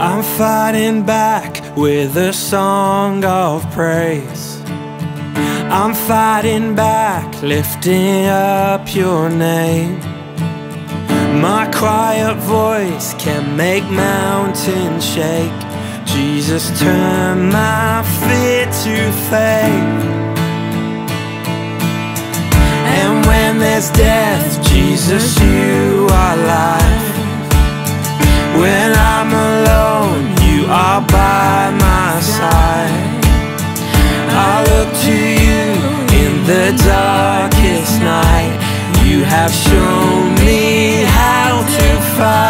I'm fighting back with a song of praise. I'm fighting back, lifting up your name. My quiet voice can make mountains shake. Jesus, turn my fear to faith. And when there's death, Jesus, you are life. When I'm alone, you are by my side. I look to you in the darkest night. You have shown me how to fight.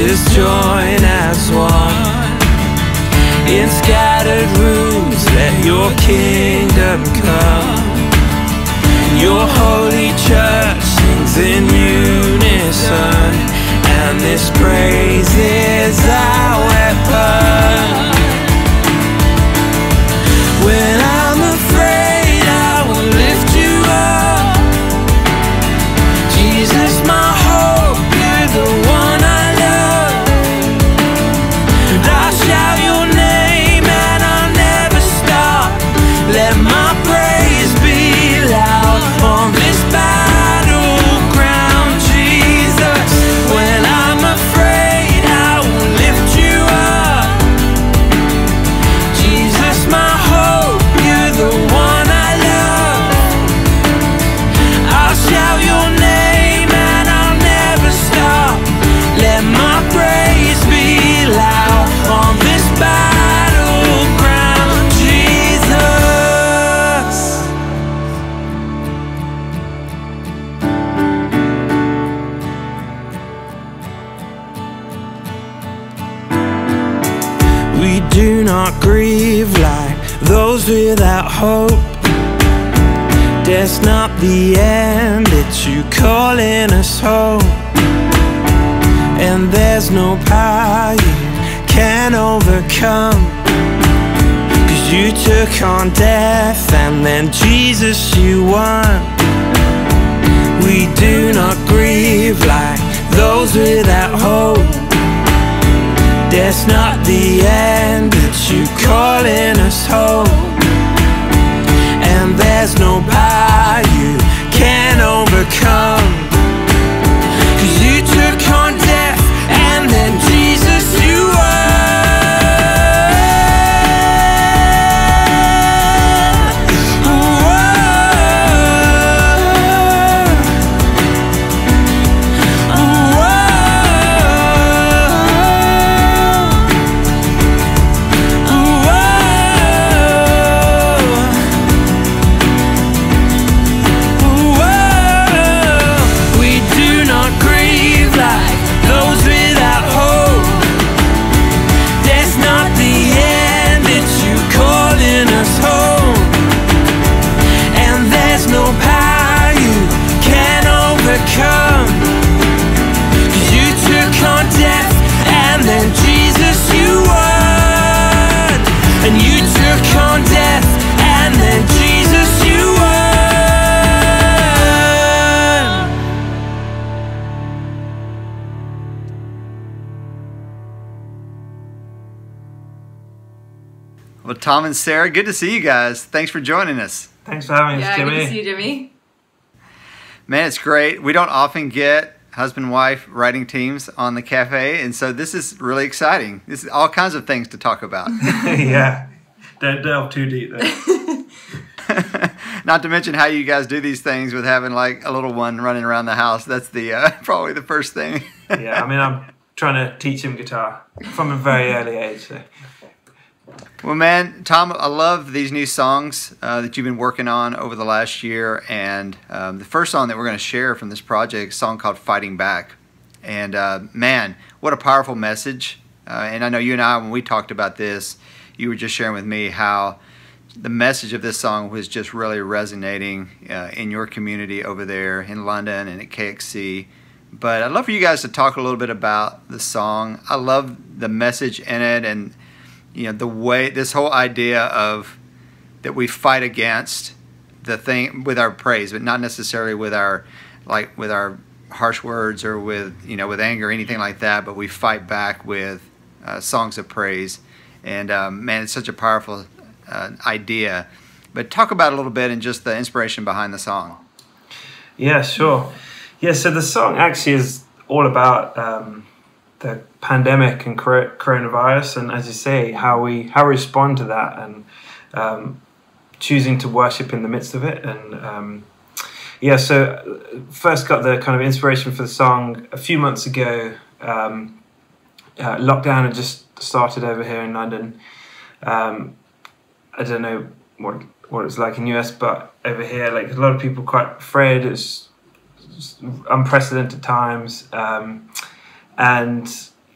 Voices join as one. In scattered rooms, let your kingdom come. Your holy church sings in unison, and this praise is our weapon. Like those without hope. Death's not the end, it's you calling us home. And there's no power you can overcome. Cause you took on death and then Jesus you won. We do not grieve like those without hope. Death's not the end, it's you calling us home. And there's no power you can overcome. Cause you took on Tom and Sarah, good to see you guys. Thanks for joining us. Thanks for having us, Yeah, Jimmy. good to see you, Jimmy. Man, it's great. We don't often get husband wife writing teams on the cafe, and so this is really exciting. This is all kinds of things to talk about. yeah. Don't delve too deep there. Not to mention how you guys do these things with having like a little one running around the house. That's the uh, probably the first thing. yeah, I mean, I'm trying to teach him guitar from a very early age. So. Well, man, Tom, I love these new songs uh, that you've been working on over the last year. And um, the first song that we're going to share from this project is a song called Fighting Back. And uh, man, what a powerful message Uh, and I know you and I, when we talked about this, you were just sharing with me how the message of this song was just really resonating uh, in your community over there in London and at KXC. But I'd love for you guys to talk a little bit about the song. I love the message in it and you know the way this whole idea of that we fight against the thing with our praise, but not necessarily with our like with our harsh words or with you know with anger or anything like that. But we fight back with uh, songs of praise. And um, man, it's such a powerful uh, idea. But talk about a little bit and just the inspiration behind the song. Yeah, sure. Yeah, so the song actually is all about um, the pandemic and coronavirus, and as you say, how we how we respond to that, and um, choosing to worship in the midst of it. And um, yeah, so uh, first got the kind of inspiration for the song a few months ago. Um, uh, lockdown had just started over here in London. Um, I don't know what what it's like in US, but over here, like a lot of people quite afraid. It's unprecedented times, um, and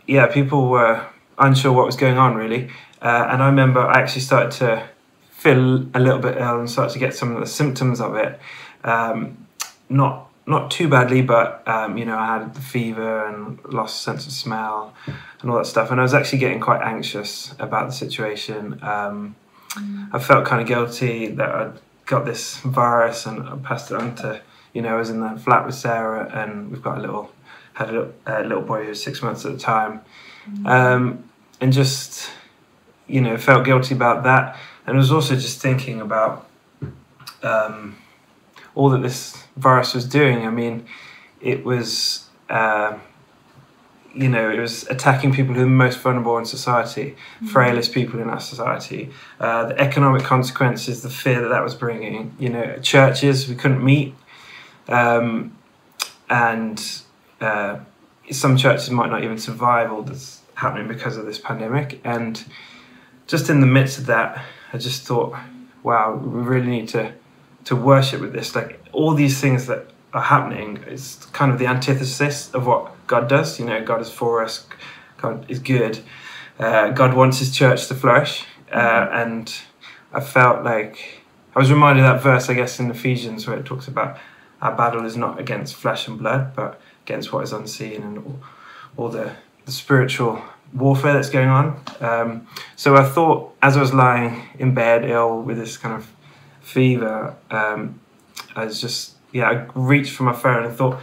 yeah, people were unsure what was going on really. Uh, and I remember I actually started to feel a little bit ill and started to get some of the symptoms of it. Um, not not too badly, but um, you know, I had the fever and lost sense of smell and all that stuff. And I was actually getting quite anxious about the situation. Um. I felt kind of guilty that I'd got this virus and I passed it on to, you know, I was in the flat with Sarah and we've got a little, had a little, a little boy who was six months at the time. Um, and just, you know, felt guilty about that. And was also just thinking about, um, all that this virus was doing. I mean, it was, uh, you know, it was attacking people who are most vulnerable in society, mm-hmm. frailest people in our society. Uh, the economic consequences, the fear that that was bringing. You know, churches we couldn't meet, um, and uh, some churches might not even survive all that's happening because of this pandemic. And just in the midst of that, I just thought, wow, we really need to to worship with this. Like all these things that are happening is kind of the antithesis of what God does. You know, God is for us. God is good. Uh, God wants His church to flourish, uh, mm-hmm. and I felt like I was reminded of that verse, I guess, in Ephesians where it talks about our battle is not against flesh and blood, but against what is unseen and all, all the, the spiritual warfare that's going on. Um, so I thought, as I was lying in bed ill with this kind of fever, um, I was just yeah, I reached for my phone and thought,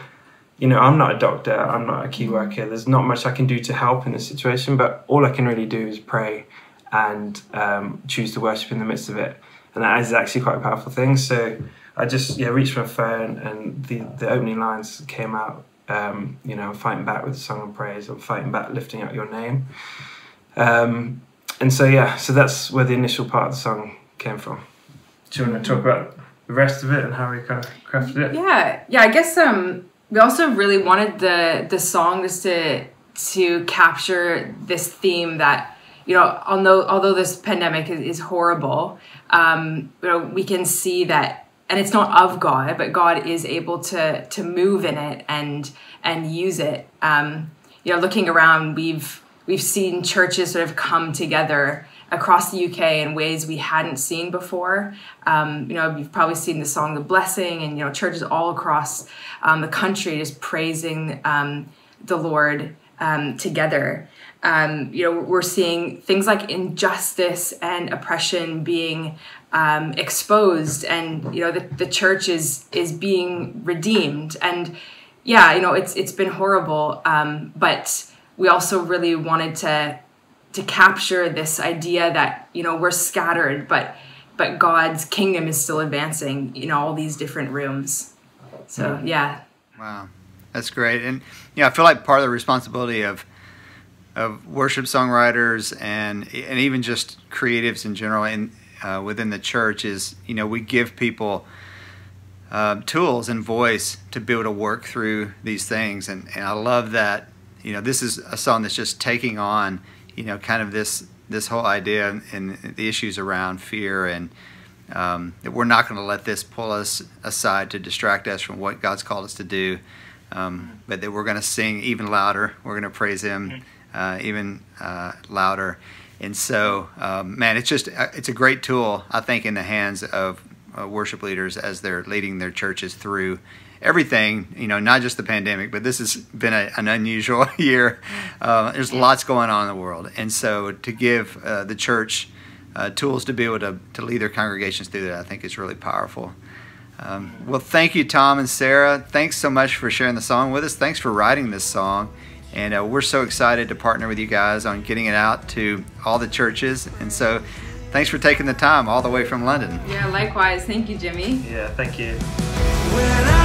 you know, I'm not a doctor, I'm not a key worker. There's not much I can do to help in this situation, but all I can really do is pray and um, choose to worship in the midst of it, and that is actually quite a powerful thing. So I just yeah reached for my phone, and the the opening lines came out. Um, you know, I'm fighting back with the song of praise. I'm fighting back, lifting up your name. Um, and so yeah, so that's where the initial part of the song came from. Do you want to talk about the rest of it and how we kind of crafted it? Yeah, yeah. I guess um, we also really wanted the the song just to to capture this theme that you know although although this pandemic is, is horrible, um, you know we can see that and it's not of God, but God is able to to move in it and and use it. Um, you know, looking around, we've we've seen churches sort of come together across the UK in ways we hadn't seen before. Um, you know, you've probably seen the song "The Blessing," and you know, churches all across um, the country just praising um, the Lord um, together. Um, you know, we're seeing things like injustice and oppression being um, exposed, and you know, the, the church is is being redeemed. And yeah, you know, it's it's been horrible, but we also really wanted to to capture this idea that you know we're scattered but but god's kingdom is still advancing in all these different rooms. So yeah. Wow. That's great. And yeah i feel like part of the responsibility of of worship songwriters and and even just creatives in general and uh, within the church is you know we give people uh, tools and voice to be able to work through these things. And, and i love that you know this is a song that's just taking on you know, kind of this this whole idea and the issues around fear and um, that we're not going to let this pull us aside to distract us from what God's called us to do, um, but that we're going to sing even louder. We're going to praise Him uh, even uh, louder. And so, um, man, it's just uh, it's a great tool, I think, in the hands of uh, worship leaders as they're leading their churches through everything. You know, not just the pandemic, but this has been a, an unusual year. Uh, there's lots going on in the world, and so to give uh, the church uh, tools to be able to to lead their congregations through that, I think is really powerful. Um, well, thank you, Tom and Sarah. Thanks so much for sharing the song with us. Thanks for writing this song. And uh, we're so excited to partner with you guys on getting it out to all the churches. And so thanks for taking the time all the way from London. Yeah, likewise. Thank you, Jimmy. Yeah, thank you. When I'm afraid, I will lift you